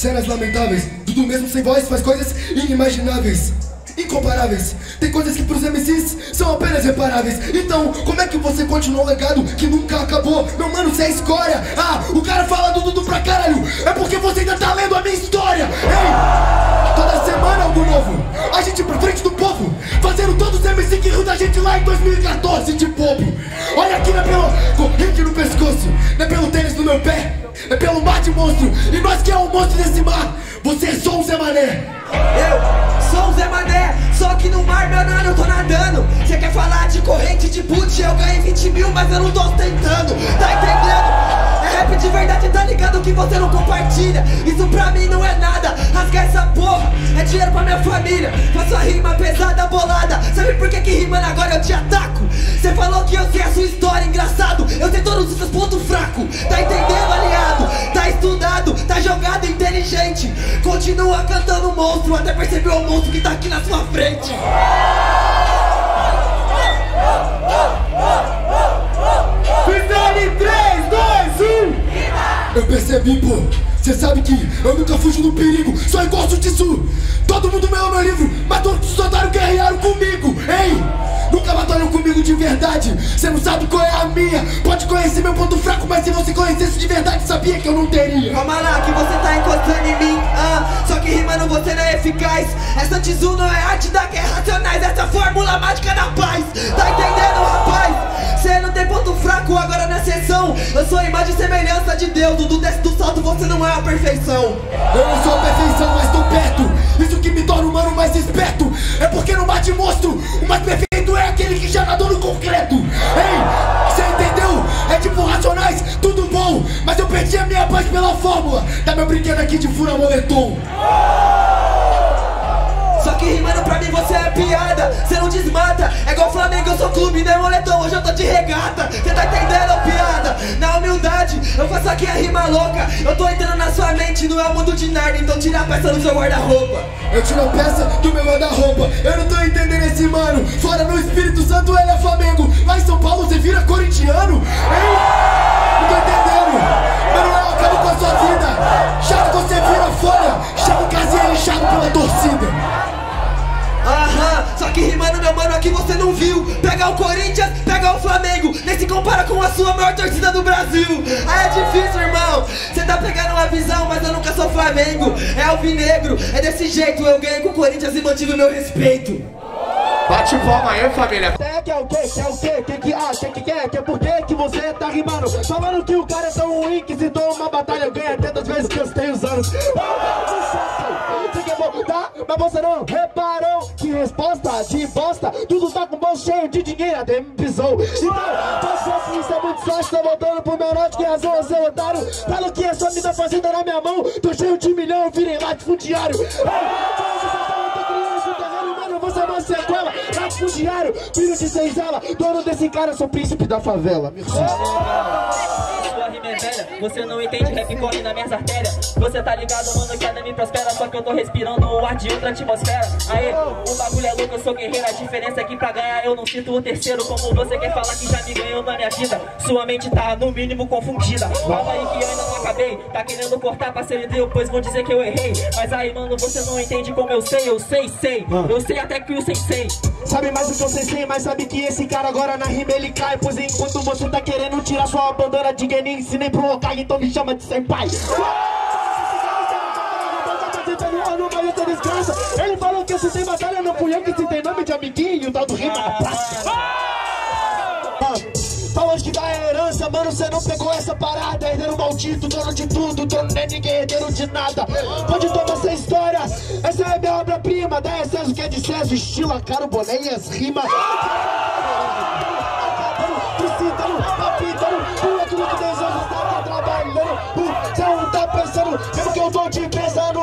Cenas lamentáveis, tudo mesmo sem voz faz coisas inimagináveis. Incomparáveis, tem coisas que pros MCs são apenas reparáveis. Então, como é que você continua um legado que nunca acabou? Meu mano, você é escória. Ah, o cara fala do Dudu pra caralho. É porque você ainda tá lendo a minha história. Ei, toda semana algo novo. A gente pra frente do povo, fazendo todos os MC que riu da gente lá em 2014 de bobo. Olha aqui, não é pelo corrente no pescoço, não é pelo tênis no meu pé, é pelo mar de monstro. E nós que é o monstro desse mar, você é só um Zé Mané. Eu sou um Zé Mané, só que no mar, meu nano, eu tô nadando. Cê quer falar de corrente de put? Eu ganhei 20 mil, mas eu não tô tentando. Tá verdade, tá ligado que você não compartilha. Isso pra mim não é nada. Rasgar essa porra é dinheiro pra minha família. Faço a rima pesada, bolada. Sabe por que que rimando agora eu te ataco? Cê falou que eu sei a sua história, engraçado. Eu sei todos os seus pontos fracos. Tá entendendo, aliado? Tá estudado, tá jogado, inteligente. Continua cantando monstro até perceber o monstro que tá aqui na sua frente. Eu percebi, pô. Cê sabe que eu nunca fujo do perigo Só gosto disso. Todo mundo leu meu livro Mas todos os otários guerrearam comigo Ei, nunca batalham comigo de verdade. Cê não sabe qual é a minha. Pode conhecer meu ponto fraco Mas se você conhecesse de verdade Sabia que eu não teria. Calma lá que você tá encostando em mim ah, Só que rimando você não é eficaz. Essa não é arte da guerra racionais Essa fórmula mágica da paz. Tá entendendo rapaz? De Deus Do desce do salto você não é a perfeição. Eu não sou a perfeição, mas tô perto. Isso que me torna um humano mais esperto. É porque mar de monstro. O mais perfeito é aquele que já nadou no concreto. Ei, cê entendeu? É tipo racionais, tudo bom. Mas eu perdi a minha paz pela fórmula. Dá meu brinquedo aqui de fura moletom que rimando pra mim você é piada Cê não desmata. É igual Flamengo, eu sou clube, não é moletom Hoje eu tô de regata. Cê tá entendendo, piada? Na humildade, eu faço aqui a rima louca. Eu tô entrando na sua mente, não é o mundo de Narnia Então tira a peça do seu guarda-roupa. Eu tiro a peça do meu guarda-roupa. Eu não tô entendendo esse mano. Fora no Espírito Santo ele é Flamengo. Lá em São Paulo você vira corintiano? Hein? Não tô entendendo. Manuel, acaba com a sua vida. Chato você vira folha. Chama o casinha inchado pela torcida Aham, só que rimando meu mano aqui você não viu. Pega o Corinthians, pega o Flamengo Nem se compara com a sua maior torcida do Brasil. Ah, é difícil, irmão. Cê tá pegando uma visão, mas eu nunca sou Flamengo. É alvinegro, é desse jeito. Eu ganhei com o Corinthians e mantive o meu respeito Bate palma aí, família. Quer que é o quê? Quer o quê? Quem que ah, quem que quer? Quer por quê que você tá rimando? Falando que o cara é tão ruim que se toma uma batalha ganha tantas vezes que eu tenho os anos. Você quer voltar? Mas você não reparou que resposta de bosta Tudo tá com bolso cheio de dinheiro, até me pisou Então, você que é muito sorte, tô voltando pro meu norte Que razão você é otário Falo que é só me dá fazenda na minha mão Tô cheio de milhão, eu virei latifundiário Ei, você tá criança, é uma sequela Latifundiário, filho de senzala Dono desse cara, sou príncipe da favela é você não entende, rap corre nas minhas artérias Você tá ligado, mano, que a me prospera Só que eu tô respirando o ar de outra atmosfera Aê, o bagulho é louco, eu sou guerreiro A diferença é que pra ganhar eu não sinto o terceiro. Como você quer falar que já me ganhou na minha vida? Sua mente tá no mínimo confundida. Calma aí que ainda acabei Tá querendo cortar parceiro deu, pois vão dizer que eu errei. Mas aí, mano, você não entende como eu sei Eu sei, sei, eu sei até que o sensei. Sabe mais do que eu sei, mas sabe que esse cara agora na rima ele cai Pois enquanto você tá querendo tirar sua bandana de Genin Ensinei pro Hokage, então me chama de senpai Ele falou que se tem batalha não fui eu que se tem nome de amiguinho Tal do rima na praça. Falou que dá herança, mano, cê não pegou essa parada. Herdeiro maldito, dono de tudo, dono é ninguém, herdeiro de nada. Pode tomar essa história, essa é minha obra-prima Dá excesso que é de César, estilo, a cara, boné e as rimas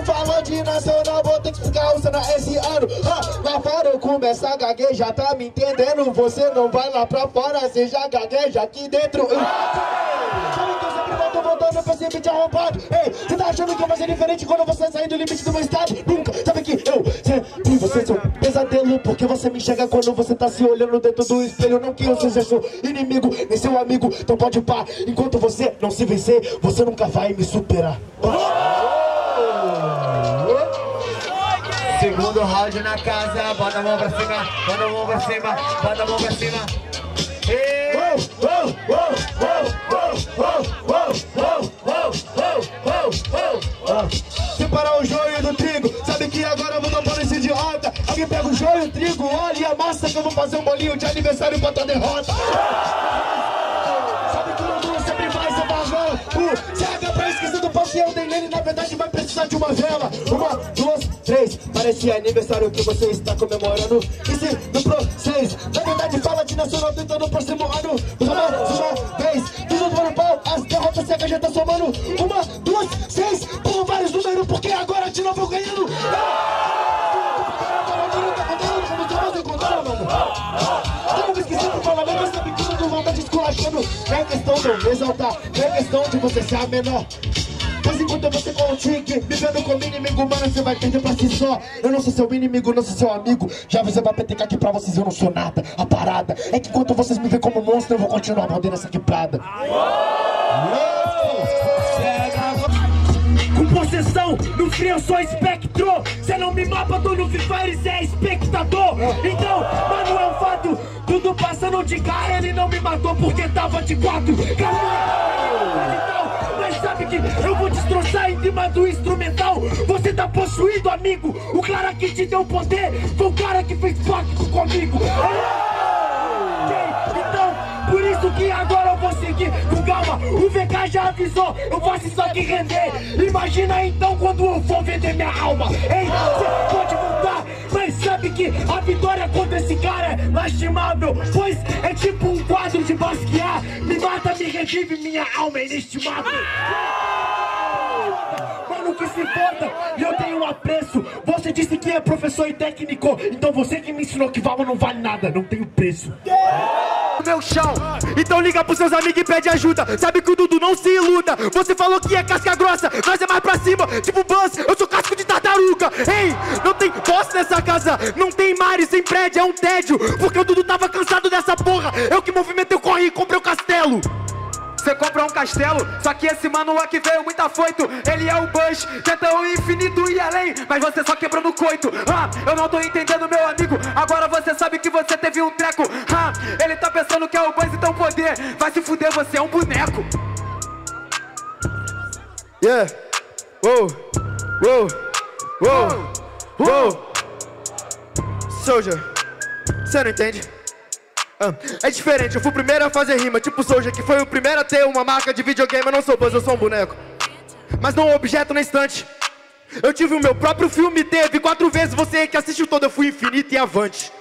pensando Falando de nacional, vou ter que explicar usando esse ano. Ah, Lá fora eu começo a gaguejar, tá me entendendo? Você não vai lá pra fora, você já gagueja aqui dentro. Sempre volto voltando pra esse beat arrombado. Ei, você tá achando que eu vou ser diferente quando você sair do limite do meu estado? Nunca, sabe que eu sempre você seu pesadelo Porque você me enxerga quando você tá se olhando dentro do espelho. Não que eu seja seu inimigo, nem seu amigo. Então pode pá, enquanto você não se vencer Você nunca vai me superar Segundo round na casa, bota a mão pra cima, bota a mão pra cima, bota a mão pra cima. Separar o joio do trigo, sabe que agora eu vou tomar esse idiota. Alguém pega o joio, o trigo, olha e a massa que eu vou fazer um bolinho de aniversário pra tua derrota. Sabe que o mundo sempre vai ser barrão. O Chega pra esquecer do eu dei nele, na verdade vai precisar de uma vela. Uma, duas, três, parece aniversário que você está comemorando. E se no pro na verdade fala de nacional tentando pro próximo ano. Uma, uma vez, tudo do ano pau, as derrotas secas já tá somando. Uma, duas, seis, pulo vários números, porque agora de novo ganhando. Não é questão de eu exaltar, não é questão de você ser a menor. Pois enquanto você com o tique, vivendo com o inimigo, mano, você vai perder pra si só. Eu não sou seu inimigo, não sou seu amigo. Já você vai petecar aqui pra vocês, eu não sou nada. A parada é que enquanto vocês me veem como monstro, eu vou continuar mordendo essa quebrada. Com possessão, no frio eu sou espectro Cê não me mapa, tô no Free Fire, é espectador Então, mano, é um fato Tudo passando de cara, ele não me matou porque tava de quatro Calma, mas sabe que eu vou destroçar em cima do instrumental. Você tá possuído, amigo. O cara que te deu poder. Foi o cara que fez pacto comigo. Então, por isso que agora eu vou seguir com calma. O VK já avisou, eu faço isso aqui render. Imagina então quando eu for vender minha alma. Ei, você pode voltar, mas sabe que a vitória contra esse cara é lastimável. Pois é tipo um quadro de Basquiat. Me mata, me revive, minha alma é inestimável. Mano, que se importa? E eu tenho um apreço. Você disse que é professor e técnico. Então você que me ensinou que Valva não vale nada, não tem preço. Meu chão, então liga pros seus amigos e pede ajuda. Sabe que o Dudu não se iluda. Você falou que é casca grossa, nós é mais pra cima. Tipo Buzz, eu sou casco de tartaruga. Ei, não tem boss nessa casa, não tem mares sem prédio, é um tédio. Porque o Dudu tava cansado dessa porra. Eu que movimentei o corre e comprei o castelo. Você compra um castelo, só que esse mano aqui veio muito afoito. Ele é o Bush, tenta o infinito além, mas você só quebrou no coito. Ah, eu não tô entendendo, meu amigo. Agora você sabe que você teve um treco. Ah, ele tá pensando que é o Buzz e tão poder. Vai se fuder, você é um boneco. Yeah. Whoa. Whoa. Whoa. Whoa. Soldier. Você não entende? Ah, é diferente, eu fui o primeiro a fazer rima, tipo Soldier, que foi o primeiro a ter uma marca de videogame. Eu não sou Buzz, eu sou um boneco. Mas não um objeto na estante. Eu tive o meu próprio filme, teve quatro vezes. Você que assistiu todo, eu fui infinito e avante.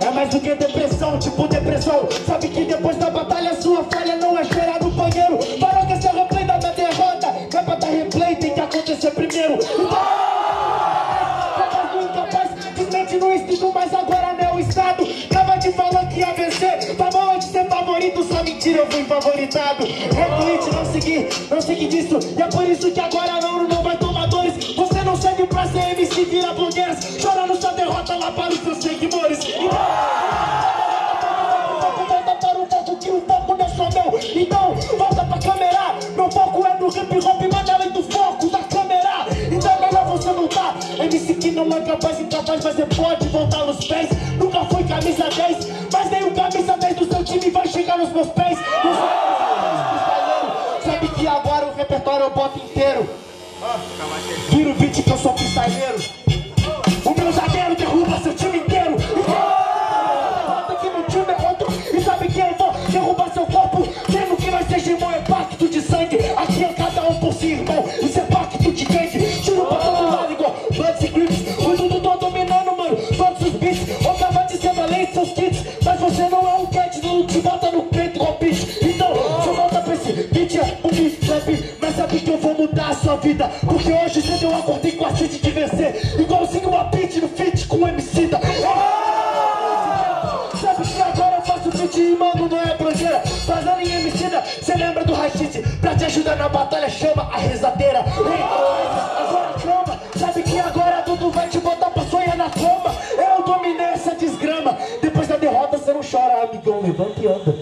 É mais do que depressão, tipo depressão. Sabe que depois da batalha sua falha não é esperar no banheiro. Parou que esse é replay da minha derrota. Não é pra dar replay, tem que acontecer primeiro. Então, incapaz, mas agora favoritado. Retweet, não segui, não segui disso. E é por isso que agora não, não vai tomar dores. Você não serve pra ser MC, vira blogueiras. Chorando sua derrota lá para os seus seguidores. Então, volta para o foco que o foco não é só meu. Então, volta pra câmera. Meu foco é no hip hop, mano, além do foco da câmera. Então é melhor você tá. MC que não é capaz, incapaz, mas você pode voltar chegar nos meus pés. Nos meus pés, Sabe que agora o repertório eu boto inteiro. Vira o beat que eu sou freestyleiro. O meu zagueiro derruba seu time inteiro. Derrota que meu time é outro. E sabe que eu vou derrubar seu corpo. Sendo que nós irmão, é pacto de sangue. Aqui é cada um por si, irmão. Isso é pacto de gangue. Tiro pra todo lado igual Bloods e Crips. O Dudu tô dominando, mano. Todos os beats. Ou tava dizendo além seus kits. Fazendo em Emicida, cê lembra do Rachite? Pra te ajudar na batalha, chama a rezadeira. Ei, agora calma, sabe que agora tudo vai te botar pra sonhar na cama. Eu dominei essa desgrama. Depois da derrota, você não chora, amigão. Levanta e anda.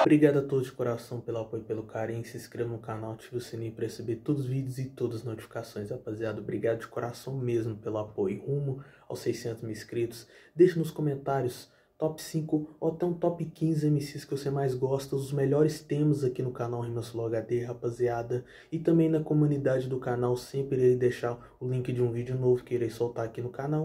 Obrigado a todos de coração pelo apoio e pelo carinho. Se inscreva no canal, ative o sininho para receber todos os vídeos e todas as notificações, rapaziada. Obrigado de coração mesmo pelo apoio. Rumo aos 600 mil inscritos. Deixe nos comentários top 5 ou até um top 15 MCs que você mais gosta, os melhores temas aqui no canal Rimas HD, rapaziada. E também na comunidade do canal, sempre irei deixar o link de um vídeo novo que irei soltar aqui no canal.